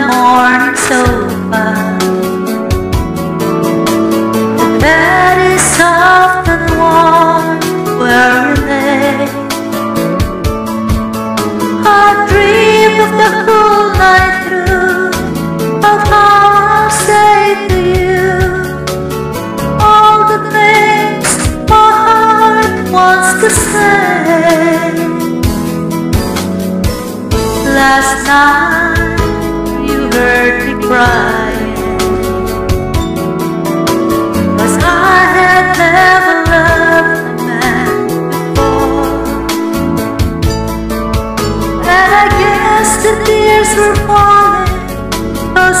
the morning sofa. The bed is soft and warm where we lay. I dream of the cool night through, of how I'll say to you all the things my heart wants to say. Last night heard me crying Cause I had never loved a man before. And I guess the tears were falling Cause